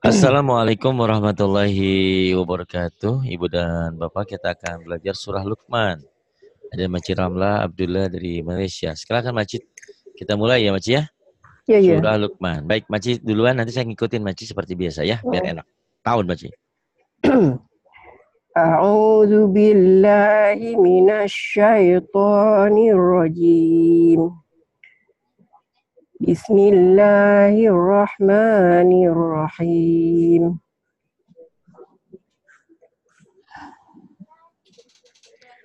Assalamualaikum warahmatullahi wabarakatuh. Ibu dan Bapak, kita akan belajar surah Luqman. Ada Maci Ramla Abdullah dari Malaysia. Silakan Maci. Kita mulai ya Maci ya. Iya, iya. Surah Luqman. Baik, Maci duluan nanti saya ngikutin Maci seperti biasa ya, biar oh. enak. Tahun Maci. A'udzu billahi minasy rajim. Bismillahirrahmanirrahim.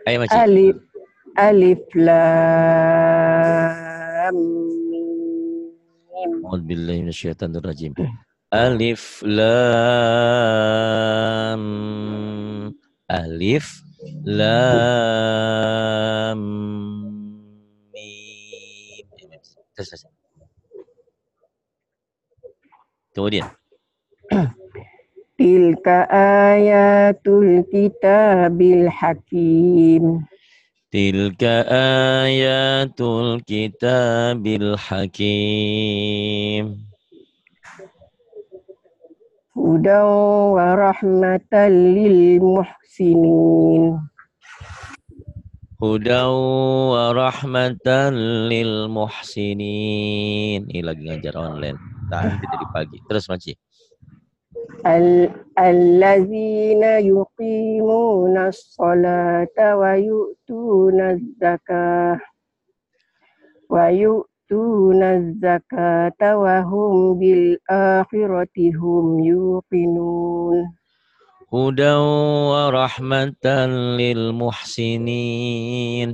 Ayo, Alif Alif Lam Mim. A'udzu billahi minasyaitonir rajim. Alif Lam Alif Lam Mim. Terus, terus. Kemudian. Tilka ayatul kitabil hakim. Tilka ayatul kitabil hakim. Hudan wa rahmatan lil muhsinin. Hudan wa rahmatan lil muhsinin. Ini lagi ngajar online. petang hingga tadi pagi. Terus makcik. Al-lazina yuqimuna as-salata wa yu'tuna az-zakah wa yu'tuna az-zakata wa hum bil akhirati hum yuqinun. Hudan wa rahmatan lil muhsinin.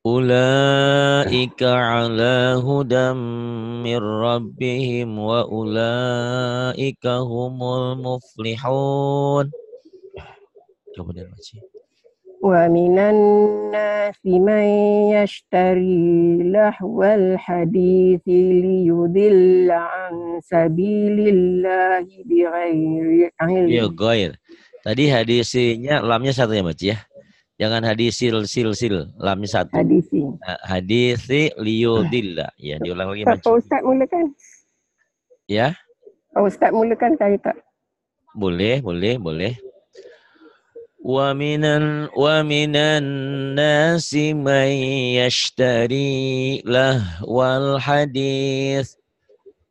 Ulaika ala hudam min rabbihim wa ulaika humul muflihun. Coba dia baca. Wa minan nasi man yashtari lahwal hadithi liyudilla an sabilillahi bighairi ilm. Ya, Tadi hadisinya lamnya satu ya, Maci ya? Jangan hadisil sil sil, lamnya satu. hadis Nah, Hadisi liyudilla. Ya, diulang lagi Ustaz, Maci. Pak Ustaz mulakan. Ya, Pak Ustaz mulakan saya tak. boleh, boleh, boleh. ومن ال- ومن الناس من يشتري لهو الحديث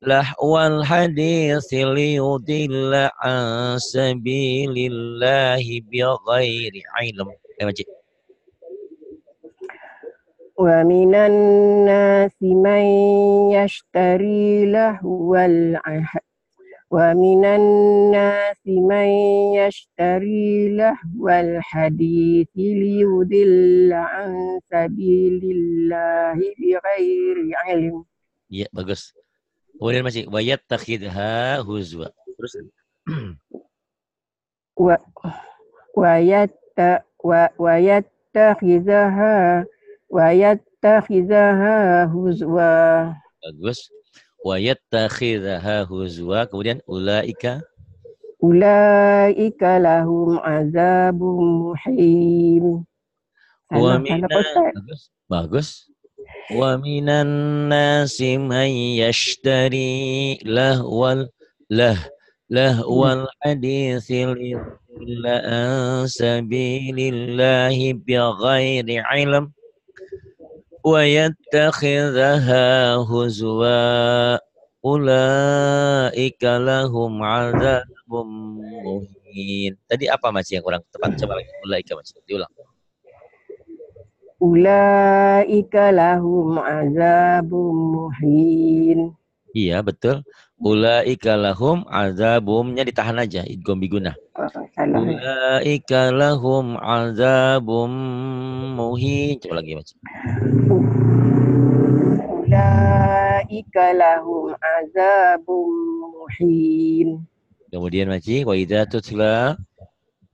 لهو الحديث ليضل عن سبيل الله بغير علم lewat J. Wa minan nasi man yashtari lahwal wa minan nasi man yashtari lahwal hadithi liyudilla an sabilillahi bighairi ilm. Iya, bagus. Kemudian masih wa takhidha huzwa. Terus. wa wayat ويتخذها ويتخذها هزوا. Bagus. ويتخذها هزوا. Kemudian أولئك. أولئك لهم عذاب محيم. bagus. ومن الناس من يشتري لهو له لهو الحديث liyudilla an sabilillahi bighairi ilm wa yattakhidhaha huzwa ulaika lahum azabun muhin. Tadi apa masih yang kurang tepat? Coba lagi. Ulaika masih diulang. أولئك لهم عذاب مهين Iya betul. Ulaika lahum azabumnya ditahan aja idgham biguna. Ulaika lahum azabum muhin. Coba lagi baca. Ulaika lahum azabum muhin. Kemudian Maci, wa idza tutla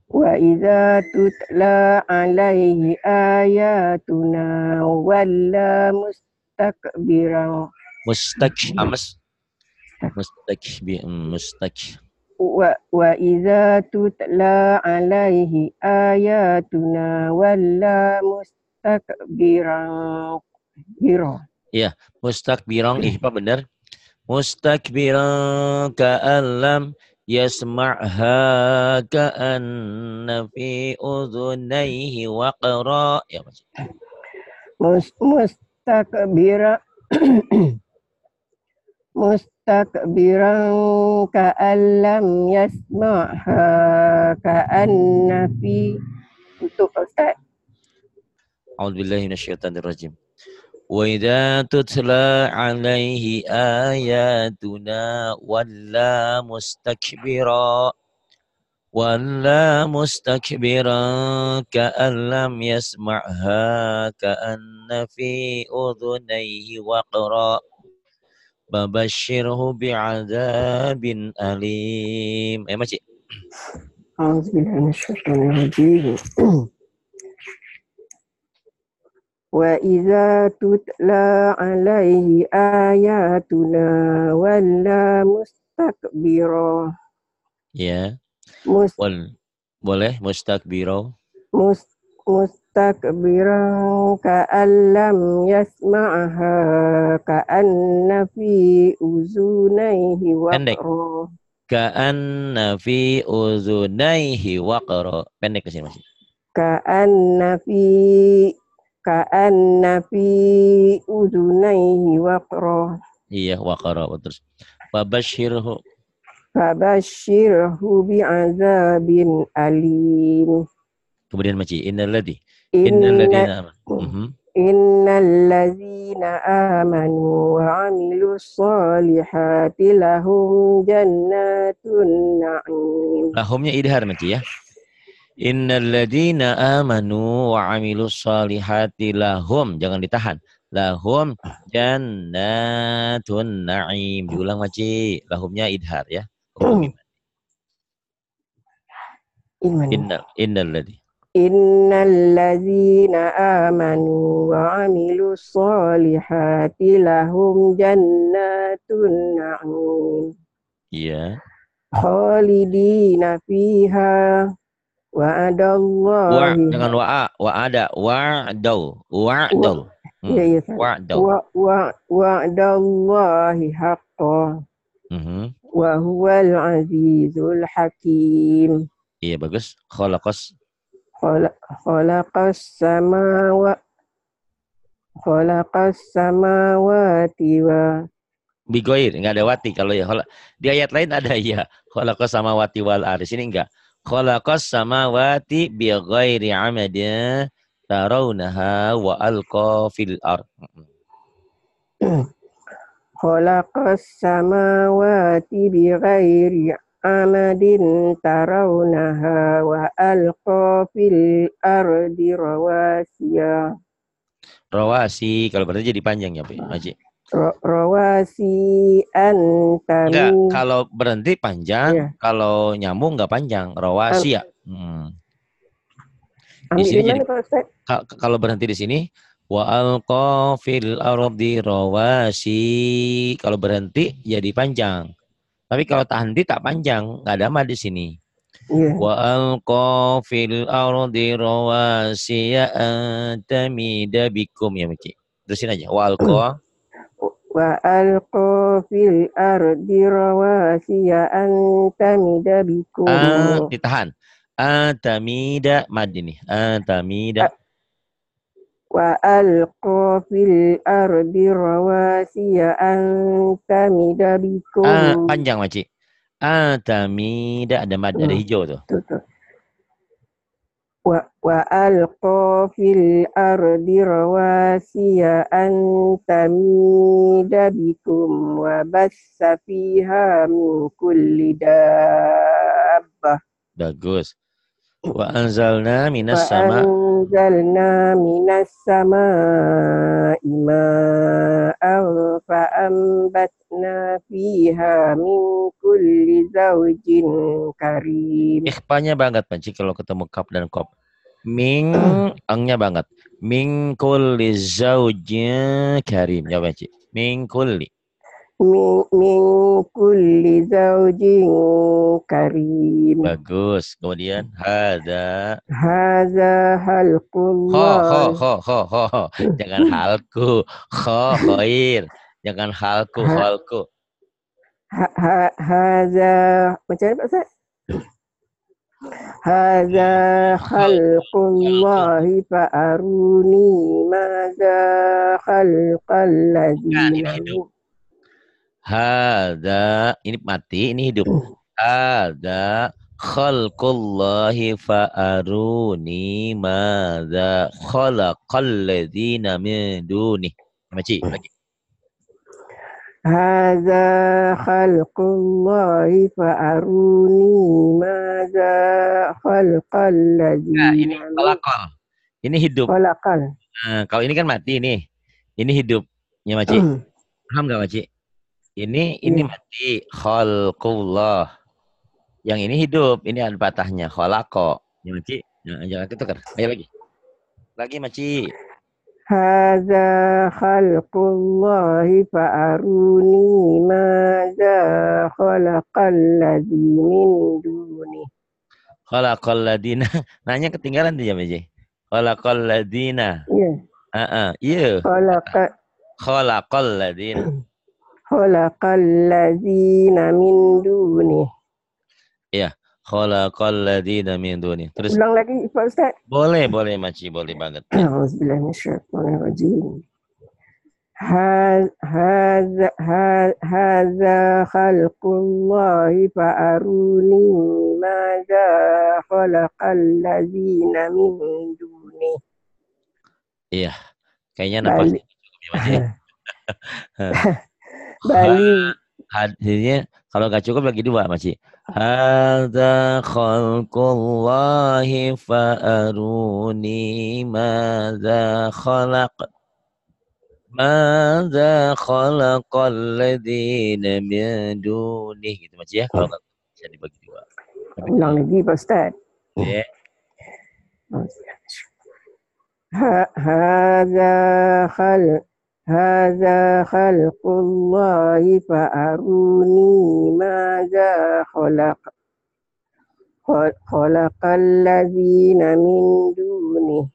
Wa idza tutla alaihi ayatuna walla mustakbiran mustak amas mustak bi mustak wa wa idza tutla alaihi ayatuna walla mustakbiran biro ya mustakbiran ih apa benar? mustakbiran ka'allam yasma'ha ka'anna fi udhunaihi waqra ya maksud mustakbira مستكبرا مستكبرا كأن لم يسمعها كأن في untuk Ustaz أعوذ بالله من الشيطان الرجيم وإذا تتلى عليه آياتنا ولا مستكبرا ولا مستكبرا كأن لم يسمعها كأن في أذنيه وقرا فبشره بعذاب أليم يا ماشي أعوذ بالله من الشيطان الرجيم وإذا تتلى عليه آياتنا ولا مستكبرا ya مس wal boleh mustakbiro مس مستكبرا كأن لم يسمعها كأن في أذنيه Pendek. وقرا ka'anna fi udhunaihi waqra pendek ke sini masih كأن في كأن في أذنيه وقرا iya waqra terus fabashirhu فبشره بعذاب أليم Kemudian Maci, innalladzi. Innalladzina amanu. Mhm. Innalladzina amanu wa amilus salihati lahum jannatun na'im. Lahumnya idhar Maci ya. Innalladzina amanu wa amilus salihati lahum. Jangan ditahan. Lahum jannatun na'im. Diulang Maci. Lahumnya idhar ya. Innal. ladhi. إن الذين آمنوا وعملوا الصالحات لهم جنات النعيم iya خالدين فيها وعد الله wa dengan wa'a wa ada wa'dau wa'dau Hmm. Ya, ya, Ustaz. wa'dau wa- wa- وعد الله حقا Mhm. وهو العزيز الحكيم iya bagus khalaqas خلق خلق السماوات خلق السماوات و bigoir enggak ada wati kalau ya khala- di ayat lain ada ya khalaqas samawati wal ardi sini enggak khalaqas samawati bi ghairi amadin tarawnaha wa alqa fil ard خلق السماوات بغير عمد ترونها وألقى في الأرض رواسي rawasi kalau berarti jadi panjang ya Pak Haji ro- رواسي أن enggak تميد kalau berhenti panjang Iya. kalau nyambung enggak panjang rawasi ya Hmm. Ambil sini di mana Pak Ustaz? Ka- kalau berhenti di sini wa alqa fil ardi rawasi kalau berhenti jadi panjang Tapi kalau tahdi tak panjang, nggak ada mah di sini. Iya. Wa alqa fil ardi rawasiya tamida bikum ya Miki. Terusin aja. Wa alqa hmm. wa alqa fil ardi rawasiya antamida bikum. Ah, ditahan. Ah, antamida mad ini. Ah, antamida. وألقى في الأرض رواسي أن تمد بكم ah, panjang Maci antamida ada mad ada Hmm. hijau tuh Tuh, tuh. Wa- وألقى في الأرض رواسي أن تميد بكم وبث فيها من كل دابة bagus Wa anzalna minas sama. Wa anzalna minas sama ima'an fa'ambatna fiha min kulli zawjin karim. Ikhpanya banget, Panci, kalau ketemu kap dan kop. Ming, angnya banget. Min kulli zawjin karim. Ya, Panci. Min kulli min, min kulli zaujin karim. Bagus. Kemudian hada. Hada halqullah. Ho ho ho ho ho. Jangan halku. Ho hoir. Jangan halku halku. Ha, ha, hada macam mana Pak Ustaz? Hada iya. khalqullahi fa'aruni madza khalqal ladzina. Nah, ini hidup. Hada ini mati, ini hidup. Uh. Hada khalqullahi fa'aruni madza khalaqal ladzina min duni. Maci, hmm. lagi. Hada khalqullahi fa'aruni madza khalaqal ladzina. Nah, ini khalaqal. Ini hidup. Khalaqal. Nah, kalau ini kan mati nih. Ini hidup. Ya, Maci. Hmm. Paham gak, Maci? Ini ini iya. mati khalqullah. Yang ini hidup, ini ada patahnya khalaqo. Ya Maci, nah, jangan lagi tukar. Ayo lagi. Lagi Maci. Hadza khalqullahi fa'aruni madza khalaqal ladzi min duni. Khalaqal ladina. Nanya ketinggalan tuh ya Maci. Khalaqal ladina. Iya. Heeh, iya. Khalaqal ladina khalaqalladzina min duni. Iya, khalaqalladzina min duni. Terus ulang lagi Pak Ustaz. Boleh, boleh Maci, boleh banget. Bismillahirrahmanirrahim. Haza haza khalqullahi fa'aruni maza khalaqal ladzina min duni. Iya. Kayaknya nampak. Bali. Hadirnya kalau nggak cukup lagi dua masih. Hada khalqullahi fa'aruni madza khalaq Mada khalaqal ladina min dunih gitu Mas ya kalau nggak bisa dibagi dua. Ulang lagi Pak Ustaz. Oh, ya. Yeah. Hada khalq هذا خلق الله فأروني ماذا خلق خل- خلق الذين من دونه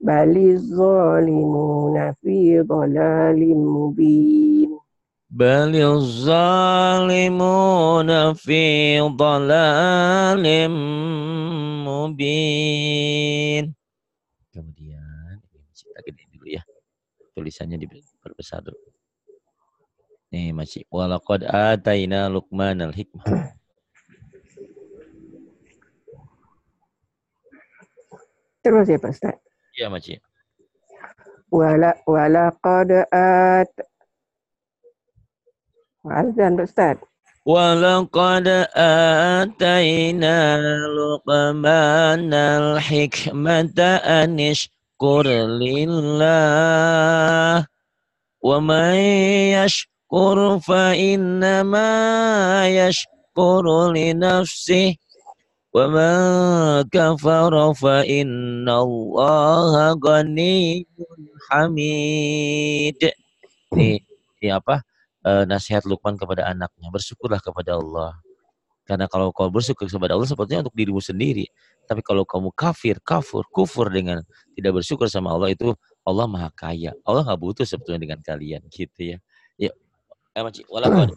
بل الظالمون في ضلال مبين بل الظالمون في ضلال mubin. Tulisannya diperbesar dulu. Nih masih walaqad ataina luqmanal hikmah. terus ya Pak Ustaz Iya masih. wala walaqad at Azan Pak Ustaz ولقد آتينا لقمان الحكمة أن اشكر لله ومن يشكر فإنما يشكر لنفسه ومن كفر فإن الله غني حميد ini, ini apa eh, nasihat Luqman kepada anaknya bersyukurlah kepada Allah Karena kalau kau bersyukur kepada Allah sepertinya untuk dirimu sendiri. Tapi kalau kamu kafir, kafur, kufur dengan tidak bersyukur sama Allah itu Allah maha kaya. Allah nggak butuh sebetulnya dengan kalian gitu ya. Ya, Maci, walakad.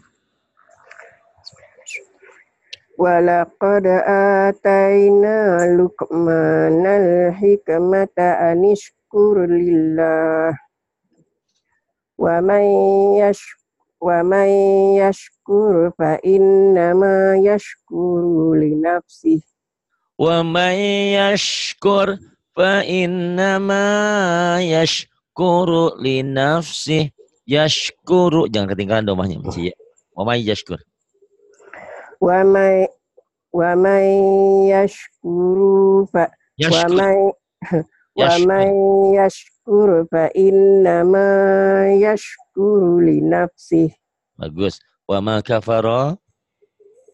Walaqad ataina Luqmanal hikmata anishkur lillah. Wa man yashkur yashkur fa innama yashkuru li nafsih. Wa may yashkur fa innama yashkuru li nafsih. Yashkuru. Jangan ketinggalan domahnya. mesti ya. Wa may yashkur. Wa may wa may yashkuru fa yashkur. wa may wa may yashkuru fa innama yashkuru li nafsih. Bagus. Wa ma kafara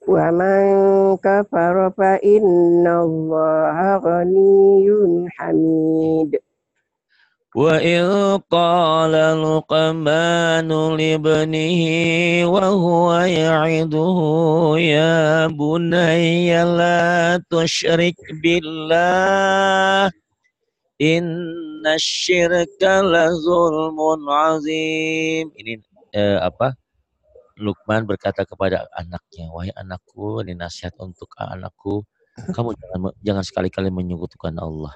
wa man kafara fa inna allaha ghaniyyun hamid وإذ قال لقمان لابنه وهو يعظه يا بني لا تشرك بالله إن الشرك لظلم عظيم ini eh, apa Lukman berkata kepada anaknya wahai anakku ini nasihat untuk anakku. Kamu jangan jangan sekali-kali menyekutukan Allah.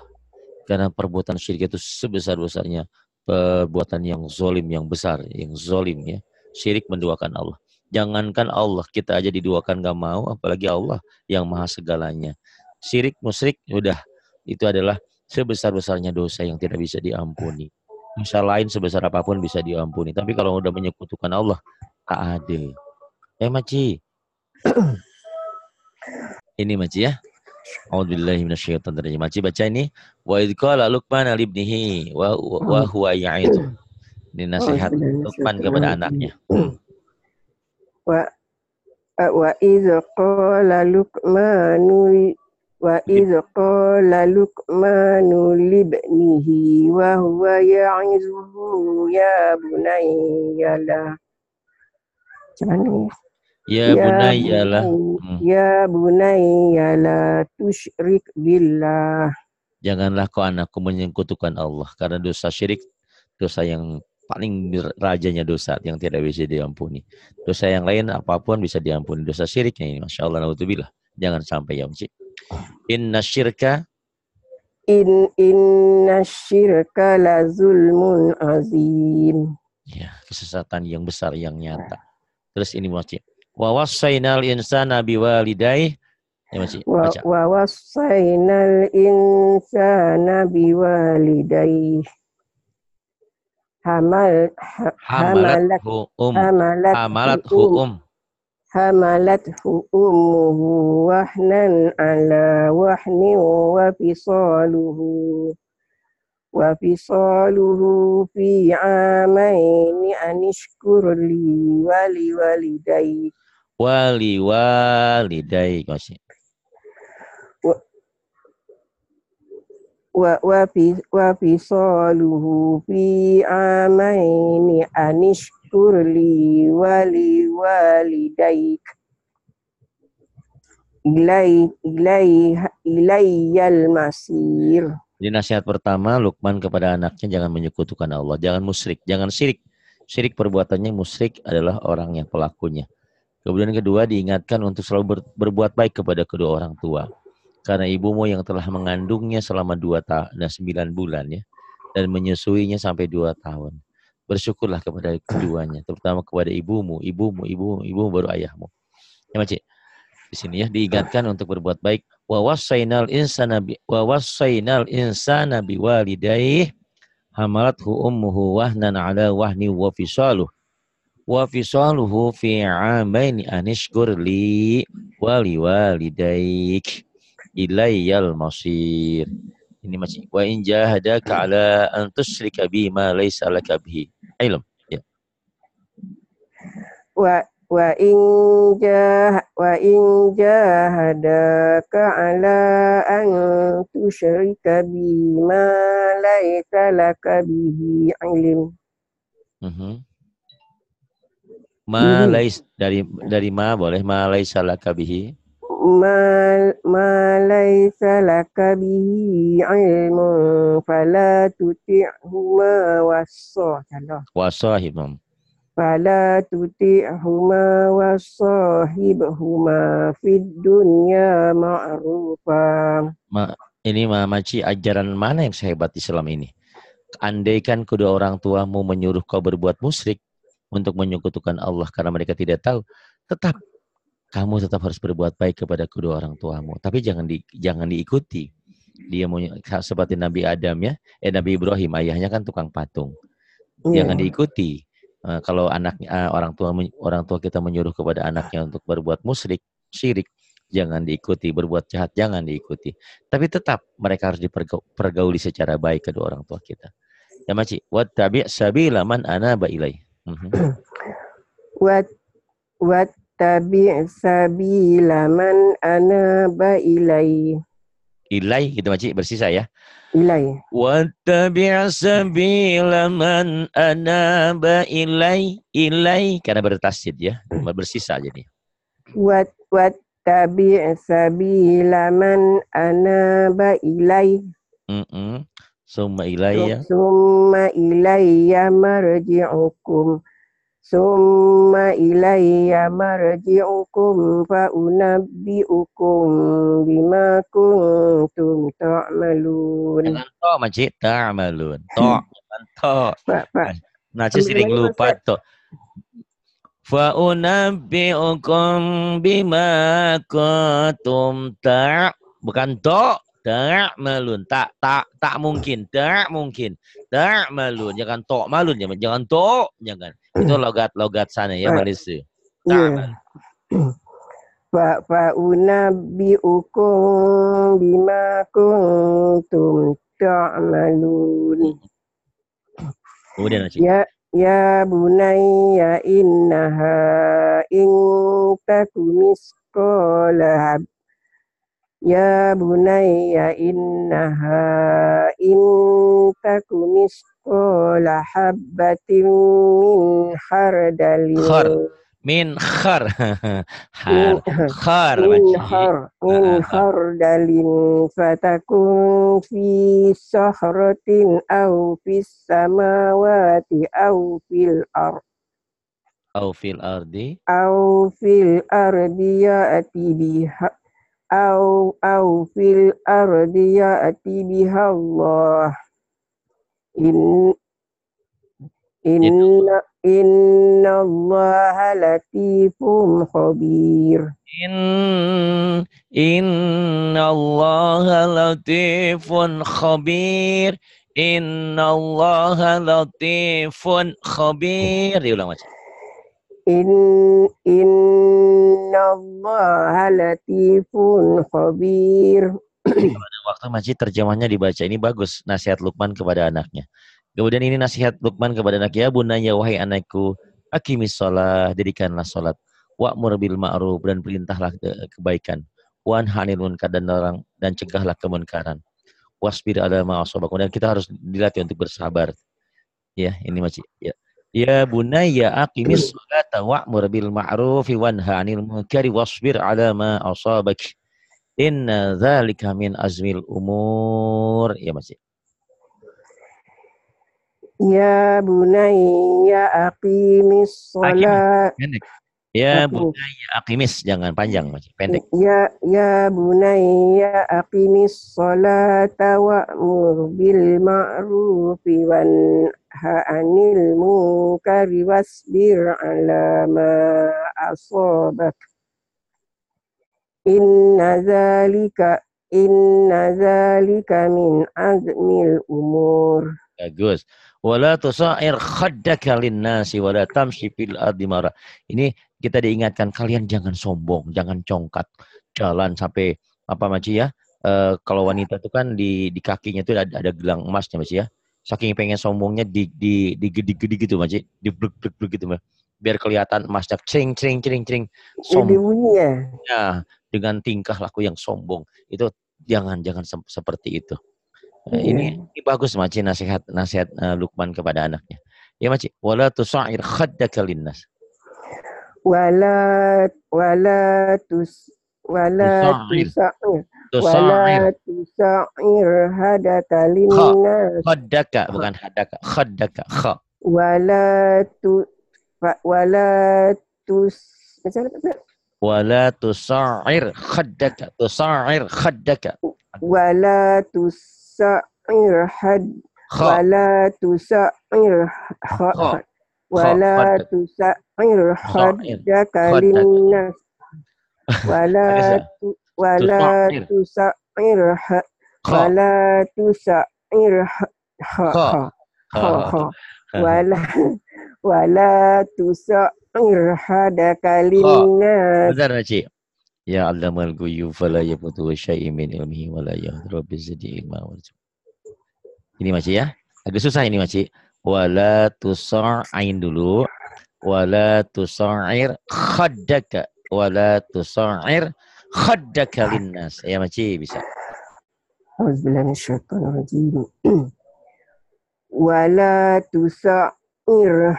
Karena perbuatan syirik itu sebesar-besarnya perbuatan yang zolim yang besar yang zolim ya. Syirik menduakan Allah. Jangankan Allah kita aja diduakan gak mau apalagi Allah yang maha segalanya. Syirik musyrik udah. Itu adalah sebesar-besarnya dosa yang tidak bisa diampuni. Dosa lain sebesar apa pun bisa diampuni. Tapi kalau udah menyekutukan Allah tak adil. Eh maci. Ini maci ya. A'udzubillahi minasyaitonir Maci baca ini. Wa idh qala Luqman li ibnihi wa wa huwa ya'idu. Ini nasihat Luqman kepada anaknya. wa wa iz qala luqmanu wa iz qala luqmanu libnihi wa huwa ya'izuhu ya bunayya la Cuman Ya bunayya lah. Hmm. Ya bunayya la tusyrik billah Janganlah kau anakku menyekutukan Allah karena dosa syirik dosa yang paling rajanya dosa yang tidak bisa diampuni. Dosa yang lain apa pun bisa diampuni. Dosa syiriknya ini Masya Allah naudzubillah. Jangan sampai ya Uci. Inna syirka In inna syirka la zulmun azim ya, kesesatan yang besar yang nyata. Terus ini Masih. Wa wassainal insana biwalidayh. Ya Masih. wa, Baca. wa wassaynal insana biwalidayhi hamal ha- hamalat Hamalathu um. hamalat Hamalathu um. hamalathu ummuhu wahnan ala wahnin wa fisaluhu wa fisaluhu fi amaini anishkur li wali walidayk Wali walidayk. Masih. wa wa fi wa fisaluhu fi amaini Jadi nasihat pertama Lukman kepada anaknya jangan menyekutukan Allah, jangan musyrik, jangan syirik. Syirik perbuatannya musyrik adalah orang yang pelakunya. Kemudian kedua diingatkan untuk selalu ber- berbuat baik kepada kedua orang tua. Karena ibumu yang telah mengandungnya selama dua tahun dan sembilan bulan ya, dan menyusuinya sampai dua tahun. Bersyukurlah kepada keduanya, terutama kepada ibumu, ibumu, ibumu, ibumu baru ayahmu. Ya Makcik, di sini ya diingatkan untuk berbuat baik. Wa wassainal insana bi wa wassainal insana biwalidayhi hamalathu ummuhu wahnan ala wahni wa fisaluh. Wa fisaluhu fi amaini anishkur li wa liwalidayk. Ilayyal masir. Ini masih wa in jahadaka ala an tusyrika bi ma laysa laka bihi. Ilm ya. Wa wa in jah wa in jahadaka ala an tusyrika bima laisa laka bihi ilm Mhm. Ma Mhm. lais dari dari ma boleh ma laisa laka bihi. ma ma laisa laka bihi ilmun fala tuti'huma salah wa fala tuti'huma wasahibhuma fid dunya ma'rufa Ma, ini ma maci ajaran mana yang sehebat Islam ini? Andaikan kedua orang tuamu menyuruh kau berbuat musyrik untuk menyekutukan Allah karena mereka tidak tahu, tetap kamu tetap harus berbuat baik kepada kedua orang tuamu. Tapi jangan di, jangan diikuti. Dia mau seperti Nabi Adam ya, eh Nabi Ibrahim ayahnya kan tukang patung. Iya. jangan diikuti. Eh, kalau anak eh, orang tua orang tua kita menyuruh kepada anaknya untuk berbuat musyrik, syirik, jangan diikuti, berbuat jahat jangan diikuti. Tapi tetap mereka harus dipergauli secara baik kedua orang tua kita. Ya Maci, wattabi' sabila man anaba ilai. Mhm. Wat wattabi' sabila man anaba ilai. Ilai gitu Maci, bersisa ya. Ilai. Wattabi' sabila man anaba ilai. Ilai karena bertasjid ya, bersisa jadi. Wat wattabi' sabila man anaba ilai. Mm -mm. Summa ilayya. Summa ilayya marji'ukum. Summa ilayya marji'ukum fa unabbi'ukum bima kuntum ta'malun. Jangan to majid ta'malun. To, jangan to. Nah, sering lupa to. Fa unabbi'ukum bima kuntum ta' bukan to Tak malun. Tak tak tak mungkin. Tak mungkin. Tak malun. Jangan tok malun. Jangan, jangan tok. Jangan. Itu logat logat sana ya Malaysia. Tak Fa fa unabbiukum bima kuntum ta'malun. Kemudian Acik. Ya ya bunayya innaha in takumis qala Ya bunayya innaha in taku misqala habbatin min khardalin Khar. Min khar. Har. Khar. min khar min khardalin fatakun fi sahratin aw fis samawati aw fil ar Au fil ardi. aw fil ardi biha أو أو في الأرض يأتي بها الله. إن إن إن الله لطيف خبير. إن إن الله لطيف خبير. إن الله لطيف خبير. يقول إن إن الله لطيف خبير Pada waktu Majid terjemahnya dibaca ini bagus nasihat Lukman kepada anaknya. Kemudian ini nasihat Lukman kepada anaknya, ya bunaya wahai anakku, akimis sholat, dirikanlah sholat. Wa'mur bil ma'ruf dan perintahlah ke- kebaikan. Wan hanil munkar dan larang dan cegahlah kemunkaran. Wasbir ala ma'asabak. Kemudian kita harus dilatih untuk bersabar. Ya, ini Majid. Ya. Ya bunayya aqimis salata wa'mur bil ma'rufi wanha 'anil munkari wasbir 'ala ma asabak. Inna dzalika min azmil umur. Ya Mas. Ya bunayya aqimis salat. Ya bunayya aqimis jangan panjang Mas, pendek. Ya ya bunayya aqimis salata wa'mur bil ma'rufi wan anil munkari wasbir ala ma asabak. Inna zalika inna zalika min azmil umur. Bagus. Wala tusair khaddaka linnasi wala tamshi fil ardi ini kita diingatkan kalian jangan sombong jangan congkat jalan sampai apa maci ya? Uh, kalau wanita itu kan di di kakinya itu ada, ada gelang emasnya masih ya? saking pengen sombongnya di di di gede gitu Mas, di bluk bluk bluk gitu Mas. Biar kelihatan Masnya cing cing cing cing iya, sombong. Ya, nah, dengan tingkah laku yang sombong. Itu jangan jangan se seperti itu. Yeah. Ini, ini bagus Mas nasihat nasihat uh, Lukman kepada anaknya. Ya Mas, wala tusair khadda kalinas Wala wala tus wala tusair Tusa'ir. Tusa'ir hadaka liminas. Khadaka, bukan hadaka. Khadaka, kha. Wala tu... Wala tus... Wala tusa'ir khaddaka. Tusa'ir khaddaka. Wala tusa'ir had... Wala tusa'ir kha. Wala tusa'ir khaddaka linnas. Wala tu wala tusair ha. Wala ha. Ha. ha. ha. ha. Wala wala tusair hada kalinga benar cik ya allah mal guyu fala ya putu syai min ilmihi wala ya rabbi zidi ilma ini macam ya? Agak susah ini macam wala tusair dulu. Wala tusair khaddaka. wala tusair khaddaka linnas. Ya makcik bisa. Rajim. Wala tusa'ir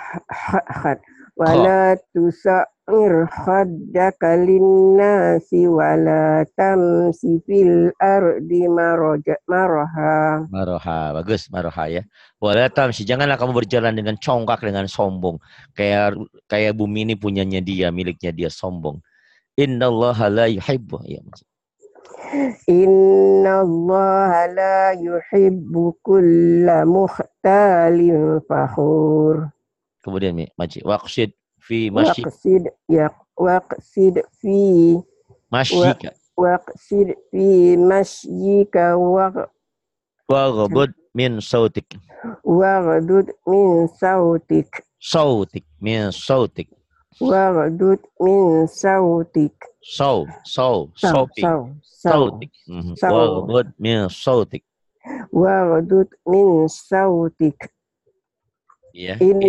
khad. Wala tusa'ir khaddaka linnasi wala tamsi fil ardi maraja maraha. Maroha, bagus maroha ya. Wala tamsi, janganlah kamu berjalan dengan congkak dengan sombong. Kayak kayak bumi ini punyanya dia, miliknya dia sombong. Innallaha la yuhibbu. Ya. Inna Allah la yuhibbu kulla mukhtalin fakhur. Kemudian Mi, makcik. Waqsid fi masyi Waqsid ya waqsid fi masyika. waqsid fi masjika wa Waghdud min sautik. waghdud min sautik Sautik min sautik. Waghdud min sautik Sau, sau, Sau, sautik. sau, sau. Sautik. Mhm. Min sautik. waghdud min sautik Ya. in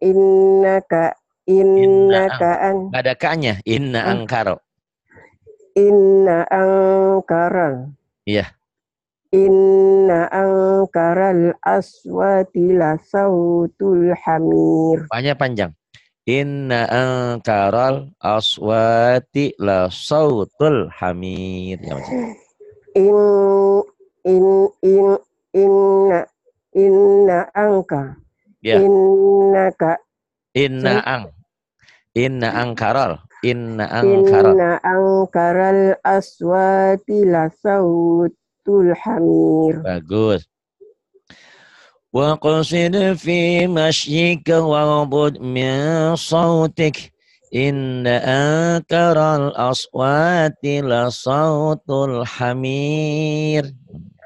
innaka innaka an ada ka-nya. Inna angkaro. inna angkaral Iya. inna angkaral aswati la sautul hamir Banyak panjang. Inna angkaral aswati la sautul hamir. Ya, in in in inna inna angka Ya. innaka Inna ang. Inna angkaral. Inna angkaral. inna angkaral aswati la sautul hamir Bagus. وقصد في مشيك واغضض من صوتك إن أنكر الأصوات لصوت الحمير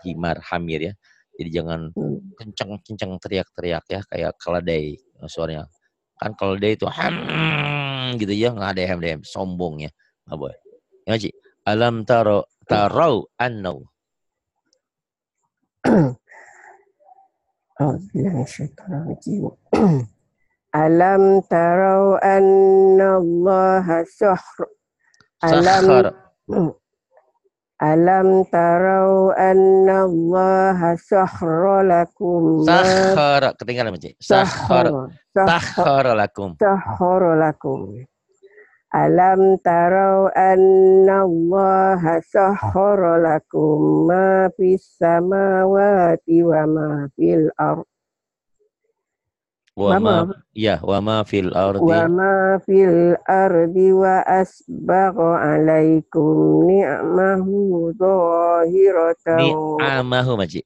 Himar, hamir ya. Jadi jangan kencang-kencang teriak-teriak ya. Kayak keledai suaranya. Kan keledai itu ham gitu ya. Nggak ada ham dem sombong ya. Nggak boleh. Ya Cik. Alam taro tarau annau. Alam tarau anna Allah sahr. Alam Alam tarau anna Allah sahra lakum. Sahara ketinggalan Cik. Sahara. Sahara lakum. Sahara lakum. Alam tarau anna Allah sahhara lakum ma fis samawati wa ma fil ard. Wa ma ya wa ma fil ardi. Wa ma fil ardi wa asbagha alaikum ni'mahu zahiratan. Ni'amahu maji.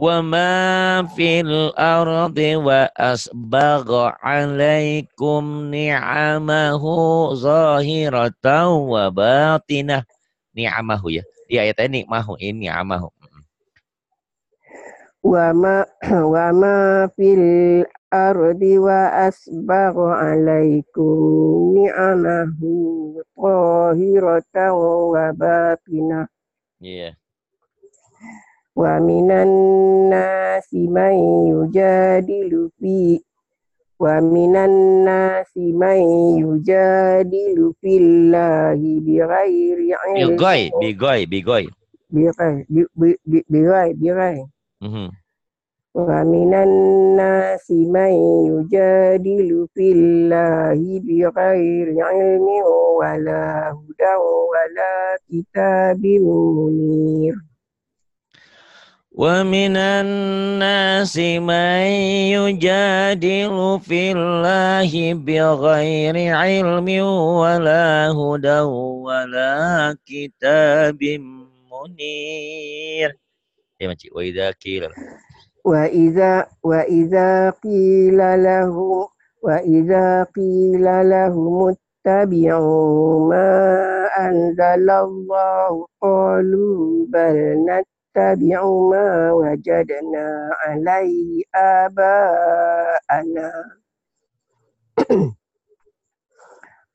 Wa ma fil ardi wa asbagha alaikum ni'amahu zahiratan wa batinah. Ni'amahu ya. Di ayat ini ni'mahu ini ni'amahu. وما وما في الأرض وأسبغ عليكم نعمه ظاهرة وباطنة Iya. ومن الناس من يجادل في ومن الناس من يجادل في الله بغير علم Bigoy, bigoy, bigoy. بغير بغير بغير بغير Mhm. ومن الناس من يجادل في الله بغير علم ولا هدى ولا كتاب منير ومن الناس من يجادل في الله بغير علم ولا هدى ولا كتاب منير. wa idza qila وإذا وإذا قيل لهم وإذا قيل لهم اتبعوا ما أنزل الله قالوا بل نتبع ما وجدنا عليه آباءنا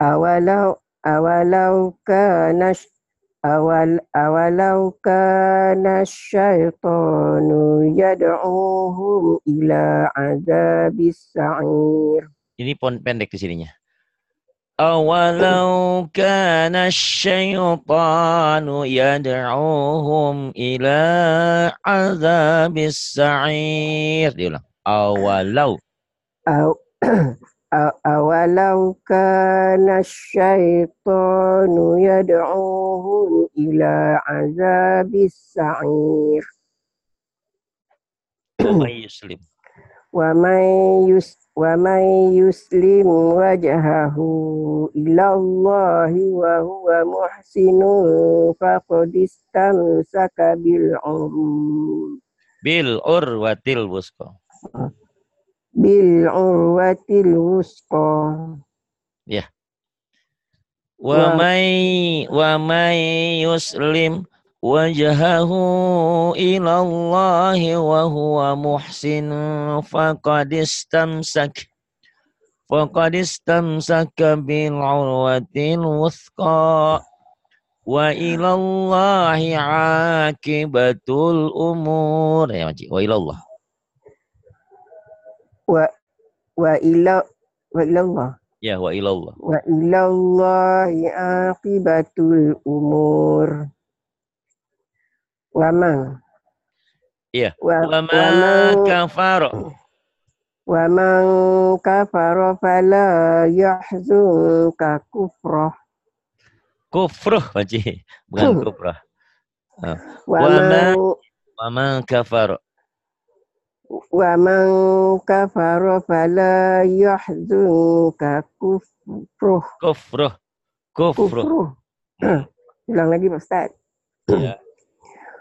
أولو أولو كان ش- أول أولو كان الشيطان يدعوهم إلى عذاب السعير Ini pon pendek di sininya. أولو كان الشيطان يدعوهم إلى عذاب السعير. أولو. أو أولو كان الشيطان يدعوهم إلى عذاب السعير. ومن يسلم. ومن يسلم ومن يسلم وجهه إلى الله وهو محسن فقد استمسك بالعروة Bil urwatil wusqa. بالعروة الوثقى Wa may wa may yuslim wajhahu ila Allah wa huwa muhsin faqad istamsak faqad istamsaka bil urwatil wuthqa wa ila Allah akibatul umur ya Makcik wa ila Allah وإلى وإلى الله ya wa ila Allah وإلى الله عاقبة الأمور ومن Iya. wa- wa ma ومن kafara ومن كفر فلا يحزنك كفره kufruh Makcik bukan kufrah ومن wa ma kafara ومن كفر فلا يحزنك كفره kufruh kufruh كفره ulang lagi Pak Ustaz ya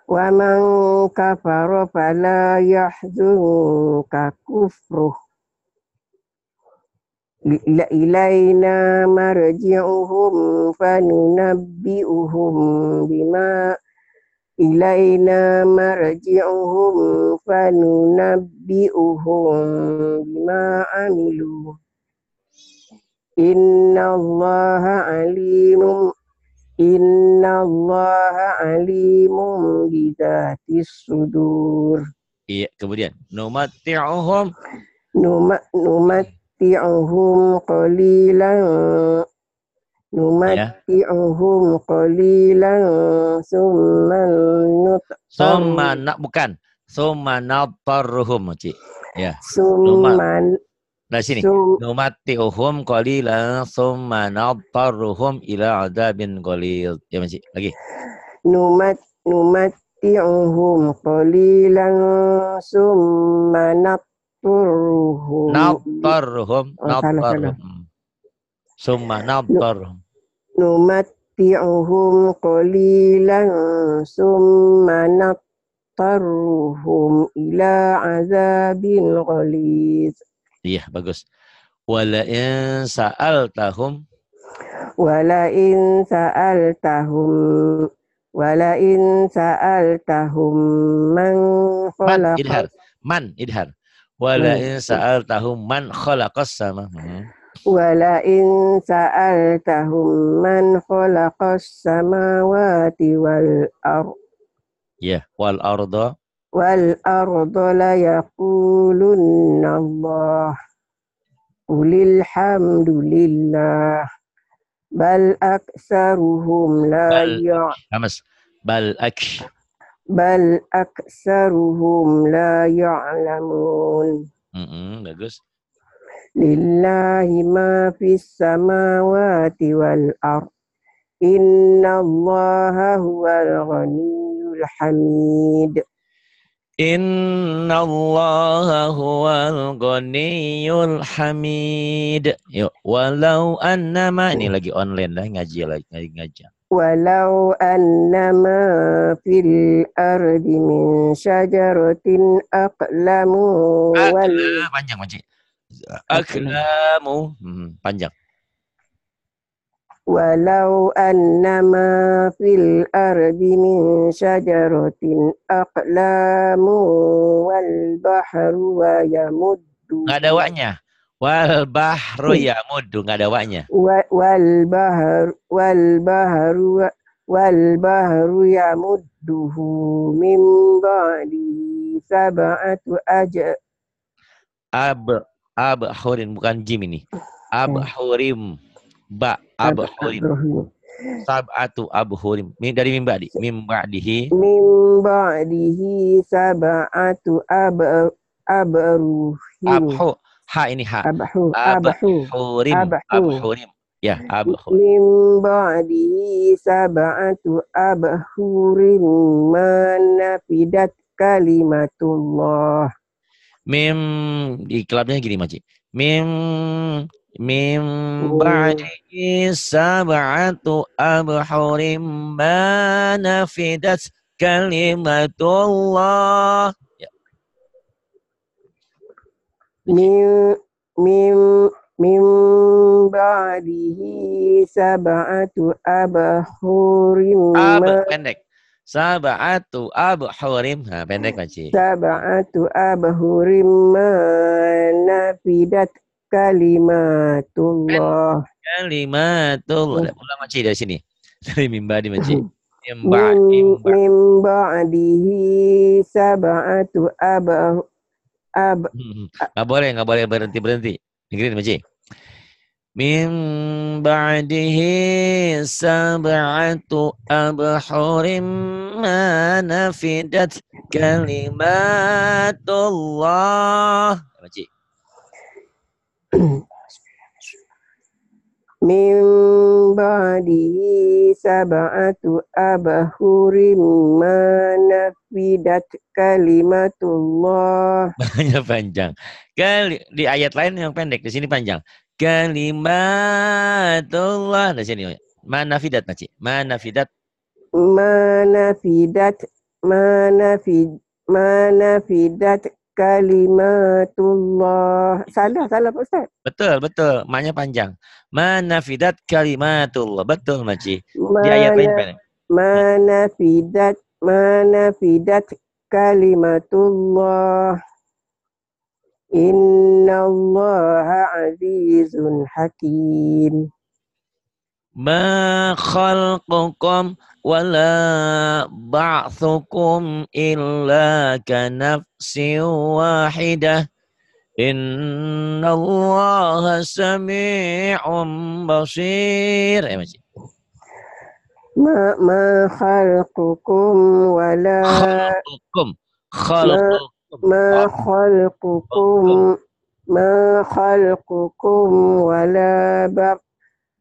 ومن كفر فلا يحزنك كفره إلى- إلينا مرجعهم فننبئهم بما إلينا مرجعهم فننبئهم بما عملوا إن الله عليم Inna Allah alimum bidatis sudur. Iya, kemudian. Numati'uhum. Numa, numati'uhum qalilan. Iya. Numati'uhum qalilan. Summa nut summa bukan. Summa nabarruhum, cik. Ya. Summa. Nah sini. Numatti'uhum qalilan thumma nadtaruhum ila adabin qalil. Ya masih lagi. Numat numatti'uhum qalilan thumma nadtaruhum. Nadtaruhum, nadtarruhum. Oh, Summa nadtarruhum. Numatti'uhum qalilan thumma nadtarruhum ila azabin qalil. Iya, bagus. Wala in sa'altahum Wala in sa'altahum Wala in sa'altahum man khalaqas Man idhar. Man idhar. Wala in sa'altahum man khalaqas sama. Hmm. Wala in sa'altahum man khalaqas samawati wal ar. Iya yeah. wal arda wal arda la yaqulunna Allah. Qulil hamdulillah. Bal aksaruhum la ya bal ak bal aksaruhum la ya'lamun. Mm -hmm, bagus. Lillahi ma fis samawati wal ard. Inna allaha huwal ghaniyul hamid. Inna Allah huwal ghaniyul hamid. Yuk, walau annama ini oh. lagi online dah ngaji lagi ngaji. Walau annama fil ardi min syajaratin aqlamu. Aqla, panjang, Panci. Aklamu, hmm, panjang. ولو أن ما في الأرض من شجرة أقلام والبحر ويمد Nggak ada waknya. Wal bahru ya mudu nggak ada waknya. wa- wal bahr wal bahru wal bahru yamudduhu min ba'di sab'atu aj Ab abhurin bukan jim ini. Abhurim ba abhurim sab'atu abhurim. Ini dari mimba di mimba dihi min ba'dihi sab'atu ab abruhim abhu ha ini ha. Abhu Ab- abhu hurim. Abhu. abhurim ya abhurim min ba'dihi sab'atu abhurin ma nafidat kalimatullah. Mim iklannya gini maci mim mim Oh. ba'di sab'atu abhurim ma nafidat kalimatullah. Min min min ba'dihi sab'atu abhurin ab pendek. Sab'atu abhurim ha pendek maci sab'atu abhurin ma nafidat kalimatullah kalimatul ulang maci dari sini. Dari mimba di maci mimba mimba min ba'dihi sab'atu ab ab Hmm, nggak boleh nggak boleh berhenti berhenti. Dengerin maci min ba'dihi sab'atu abhurim ma nafidat kalimatullah. Maci min ba'dihi sab'atu abhurin ma nafidat kalimatullah. Banyak panjang. Kali di ayat lain yang pendek di sini panjang. Kalimatullah di sini. Mana fidat maci mana fidat ma nafidat ma nafid ma nafidat kalimatullah. Salah salah Pak Ustaz? Betul betul. Maknya panjang. Mana fidat kalimatullah. Betul maci ma di ayat lain na- pendek. ma nafidat ma nafidat kalimatullah. Innallaha azizun hakim ما خلقكم ولا بعثكم إلا كنفس واحدة إن الله سميع بصير. مجيد؟ ma ma khalqukum wala خلقكم خلقكم ما خلقكم ما خلقكم ولا بعث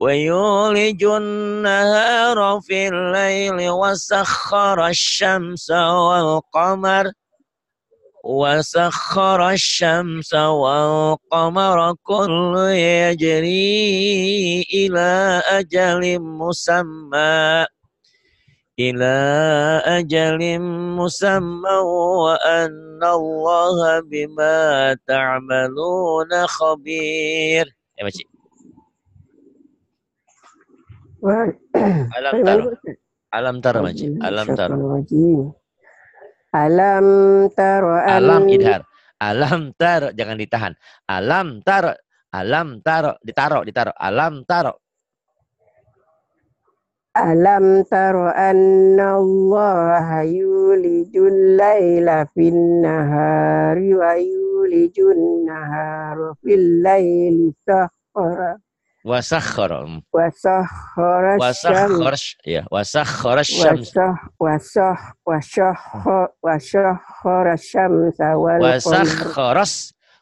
ويولج النهار في الليل وسخر الشمس والقمر وسخر الشمس والقمر كل يجري إلى أجل مسمى إلى أجل مسمى وأن الله بما تعملون خبير. يا ماشي. alam taro, alam taro maji alam taro, alam taro alam idhar. Alam taro jangan ditahan. Alam taro, alam taro, ditaro, ditaro, alam taro, Alam taro anna Allah yulijul layla fin nahari wa yulijun nahari fil layli sahara. Wasakhara. wa sahara syam Wasakhara ya wasakhara syams. wasah wasah wasahara syamsa wal qamar Wasakharas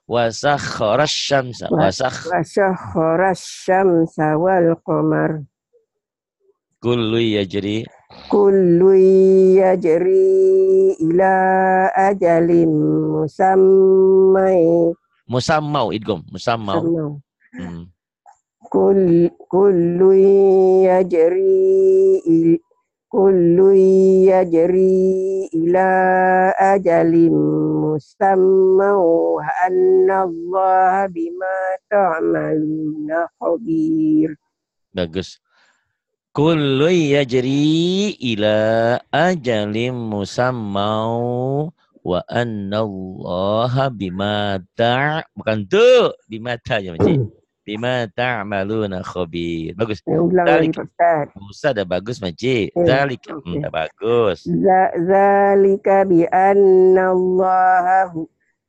wasakhara syamsa. Wa- Wasakh wasahara syamsa wal qamar kullu yajri kullu yajri ila ajalin musammai musammau idgom musammau. Musammau. Hmm كل كل يجري إل- كل يجري إلى أجل مسمى وأن الله بما تعملون خبير Bagus. Kullu yajri ila ajalim musammau wa anna Allah bima ta' bukan tu bima ta ya Makcik. bima ta'maluna khabir. Bagus. Ya, ulang lagi Pak dah bagus Majid. Eh, Zalika okay. Hmm, dah bagus. Zalika bi anna Allah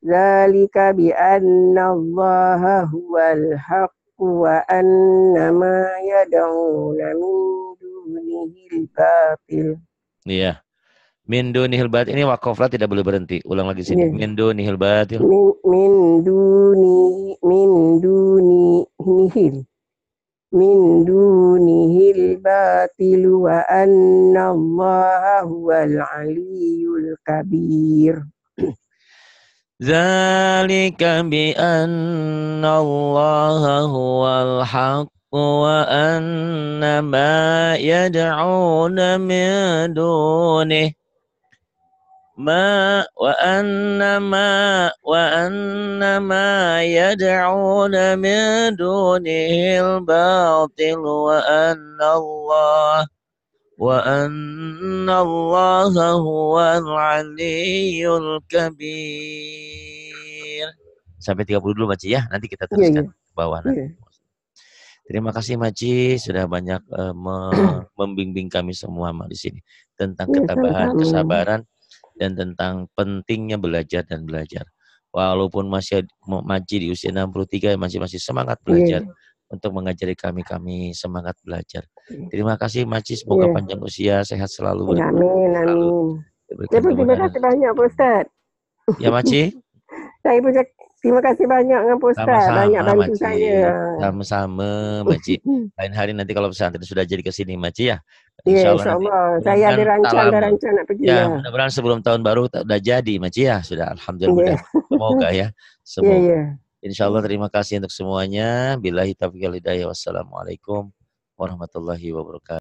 Zalika bi anna Allah huwal haq wa anna ma yad'una min dunihi al-batil. Iya. Min dunihil batil. Ini wakaflah tidak boleh berhenti. Ulang lagi sini. Iya. Min dunihil batil. من, من دونه من دونه من دونه الباطل وأن الله هو العلي الكبير ذلك بأن الله هو الحق وأن ما يدعون من دونه ما وأن ما وأن ما يدعون من دونه الباطل وأن الله وأن الله هو العلي الكبير sampai 30 dulu Maci ya nanti kita teruskan ke bawah nanti. Iya. Terima kasih Maci sudah banyak eh, me- membimbing kami semua Mak, di sini tentang Iya, ketabahan, sama-sama. kesabaran dan tentang pentingnya belajar dan belajar. Walaupun masih Maci di usia 63 masih masih semangat belajar untuk mengajari kami-kami semangat belajar. Iya. Terima kasih Maci, semoga Iya. panjang usia, sehat selalu. Ya, Amin, amin. Terima kasih banyak Pak Ustaz. Ya Maci, Saya pun terima kasih banyak dengan Pak Ustaz. sama-sama Banyak bantu Maci. saya. Sama-sama Maci. Lain hari nanti kalau pesantren sudah jadi ke sini Maci ya. Ya, Insya Allah nanti. insyaAllah. Saya ada rancang, ada rancang nak pergi. Ya, Ya, mudah-mudahan sebelum tahun baru tak- udah jadi Maci ya. Sudah alhamdulillah. ya, Semoga ya. ya. Semoga. ya. Insya Allah terima kasih untuk semuanya. Billahi taufiq hidayah. Wassalamualaikum warahmatullahi wabarakatuh.